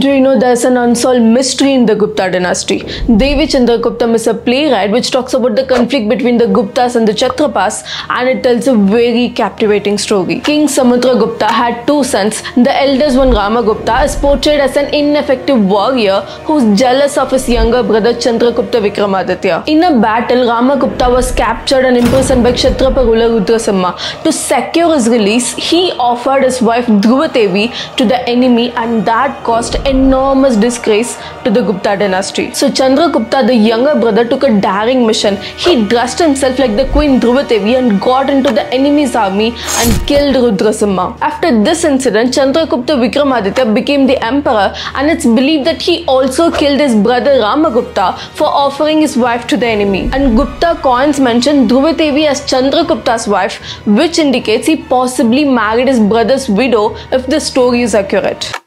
Do you know there's an unsolved mystery in the Gupta dynasty? Devi Chandraguptam is a playwright which talks about the conflict between the Guptas and the Kshatrapas and it tells a very captivating story. King Samudragupta had two sons. The eldest one, Ramagupta, is portrayed as an ineffective warrior who's jealous of his younger brother Chandragupta Vikramaditya. In a battle, Ramagupta was captured and imprisoned by Kshatrapa ruler Rudrasimha. To secure his release, he offered his wife Dhruvadevi to the enemy and that caused enormous disgrace to the Gupta dynasty. So Chandragupta, the younger brother, took a daring mission. He dressed himself like the queen Dhruvadevi and got into the enemy's army and killed Rudrasimha. After this incident, Chandragupta Vikramaditya became the emperor and it's believed that he also killed his brother Ramagupta for offering his wife to the enemy. And Gupta coins mention Dhruvadevi as Chandragupta's wife, which indicates he possibly married his brother's widow if the story is accurate.